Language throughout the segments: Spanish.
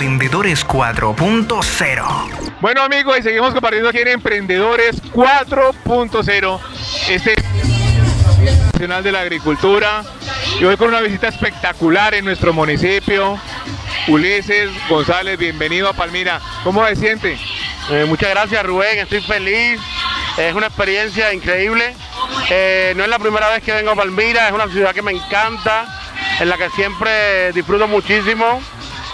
Emprendedores 4.0. Bueno amigos, y seguimos compartiendo aquí en Emprendedores 4.0. Este Nacional de la Agricultura. Y hoy con una visita espectacular en nuestro municipio. Ulises González, bienvenido a Palmira. ¿Cómo se siente? Eh, muchas gracias Rubén, estoy feliz. Es una experiencia increíble. Eh, no es la primera vez que vengo a Palmira, es una ciudad que me encanta, en la que siempre disfruto muchísimo.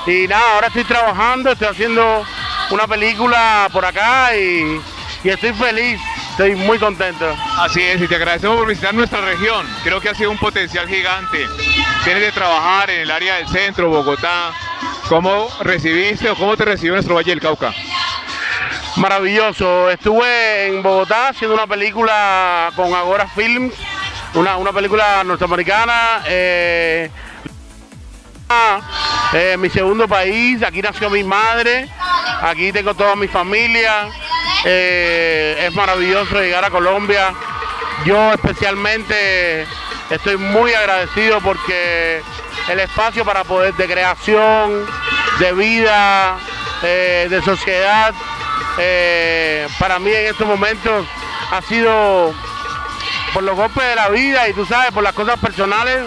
Y nada, ahora estoy trabajando, estoy haciendo una película por acá y, y estoy feliz, estoy muy contento. Así es, y te agradecemos por visitar nuestra región. Creo que ha sido un potencial gigante. Tienes de trabajar en el área del centro, Bogotá. ¿Cómo recibiste o cómo te recibió nuestro Valle del Cauca? Maravilloso. Estuve en Bogotá haciendo una película con Agora Films, una, una película norteamericana. eh, eh, mi segundo país, aquí nació mi madre, aquí tengo toda mi familia. eh, es maravilloso llegar a Colombia. Yo especialmente estoy muy agradecido porque el espacio para poder de creación, de vida, eh, de sociedad, para mí en estos momentos ha sido por los golpes de la vida y tú sabes, por las cosas personales,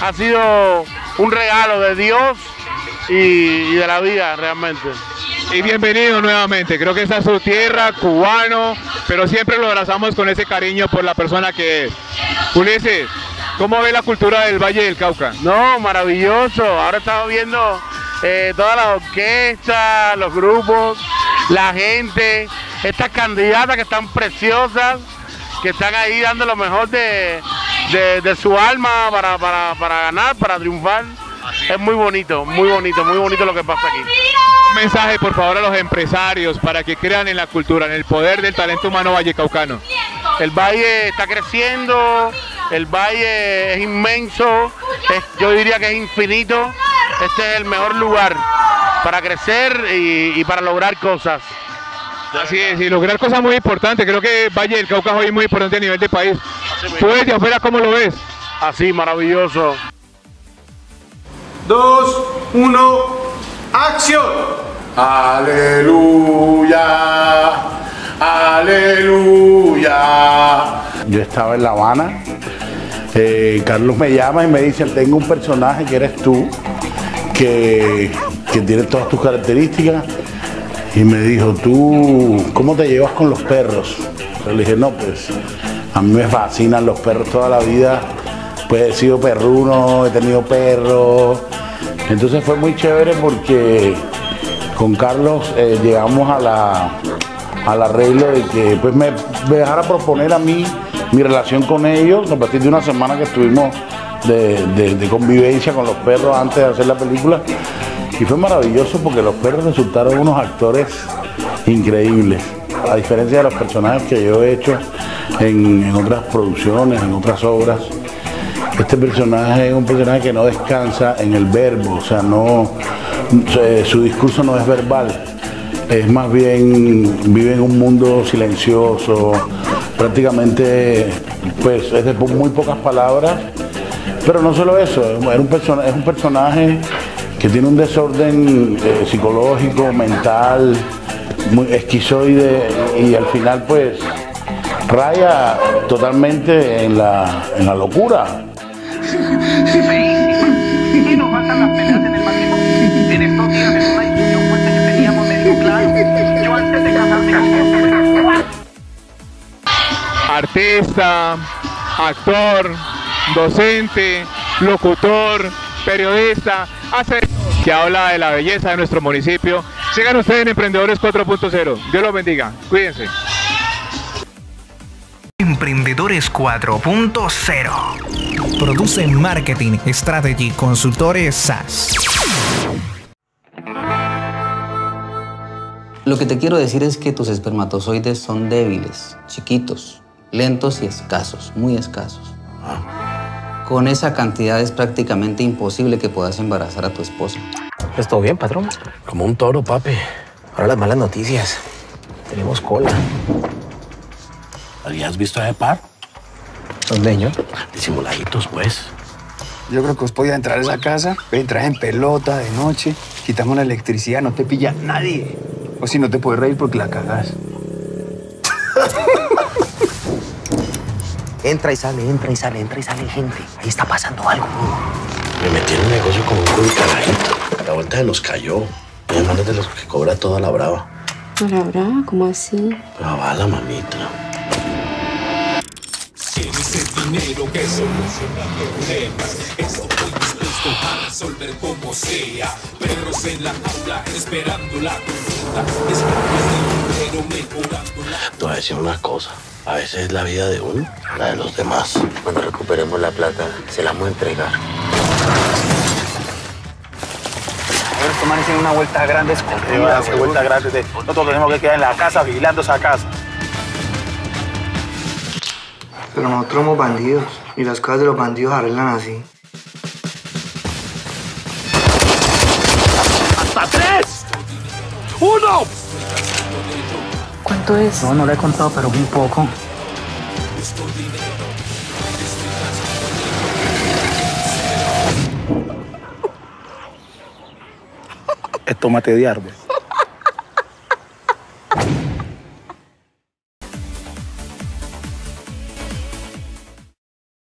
ha sido un regalo de Dios y, y de la vida realmente. Y bienvenido nuevamente. Creo que esta es su tierra, cubano, pero siempre lo abrazamos con ese cariño por la persona que es. Ulises, ¿cómo ve la cultura del Valle del Cauca? No, maravilloso. Ahora estamos viendo eh, todas las orquestas, los grupos, la gente, estas candidatas que están preciosas, que están ahí dando lo mejor de, de- de su alma para, para- para ganar, para triunfar. Es muy bonito, muy bonito, muy bonito lo que pasa aquí. Un mensaje, por favor, a los empresarios para que crean en la cultura, en el poder del talento humano vallecaucano. El valle está creciendo, el valle es inmenso, es- yo diría que es infinito. Este es el mejor lugar para crecer y, y para lograr cosas. Así es, y lograr cosas muy importantes. Creo que Valle del Cauca hoy es muy importante a nivel de país. Tú desde afuera, ¿cómo lo ves? Así, maravilloso. Dos, uno, acción. Aleluya, aleluya. Yo estaba en La Habana. eh, Carlos me llama y me dice, tengo un personaje que eres tú, que, que tiene todas tus características. Y me dijo, tú, ¿cómo te llevas con los perros? Yo le dije, no, pues a mí me fascinan los perros toda la vida. Pues he sido perruno, he tenido perros. Entonces fue muy chévere porque con Carlos eh, llegamos a la, al arreglo de que pues me, me dejara proponer a mí mi relación con ellos a partir de una semana que estuvimos de, de- de convivencia con los perros antes de hacer la película. Y fue maravilloso porque los perros resultaron unos actores increíbles. A diferencia de los personajes que yo he hecho en, en otras producciones, en otras obras. Este personaje es un personaje que no descansa en el verbo, o sea, no, eh, su discurso no es verbal, es más bien, vive en un mundo silencioso, prácticamente, pues es de muy pocas palabras, pero no solo eso, es un, persona- es un personaje que tiene un desorden eh, psicológico, mental, muy esquizoide y al final pues raya totalmente en la, en la locura. Y nos faltan las peleas en el matrimonio. En estos días, en una discusión fuerte que teníamos, me dijo claro. Yo antes de casarme, Artista, actor, docente, locutor, periodista, hace que habla de la belleza de nuestro municipio. Sigan ustedes en Emprendedores 4.0. Dios los bendiga. Cuídense. Emprendedores 4.0. Produce Marketing Strategy Consultores SAS. Lo que te quiero decir es que tus espermatozoides son débiles, chiquitos, lentos y escasos, muy escasos. Con esa cantidad es prácticamente imposible que puedas embarazar a tu esposa. Pues todo bien, patrón. Como un toro, papi. Ahora las malas noticias. Tenemos cola. ¿Habías visto a ese leños. Disimuladitos, pues. Yo creo que os podía entrar a esa casa, entrar en pelota de noche Quitamos la electricidad, no te pilla nadie. O si no te puedes reír porque la cagas. Entra y sale, entra y sale, entra y sale gente. Ahí está pasando algo. Me metí en un negocio con un culo carajito. A la vuelta se nos cayó. Mi hermano es de los que cobra toda la brava. ¿A la brava? ¿Cómo así? Pero bala, mamita. Dinero que soluciona problemas. Estoy dispuesto a resolver como sea. Perros en la jaula esperando la consulta. Esclavos del dinero mejorando la Te voy a decir una cosa. A veces es la vida de uno, la de los demás. Cuando recuperemos la plata, se la vamos a entregar. Ahora estos manes tienen una vuelta grande escondida. Vuelta grande. de- Nosotros tenemos que quedar en la casa vigilando esa casa. Pero nosotros somos bandidos y las cosas de los bandidos arreglan así. ¡Hasta tres! ¡Uno! ¿Cuánto es? No, no lo he contado, pero un poco. Es tomate de árbol.